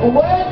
What?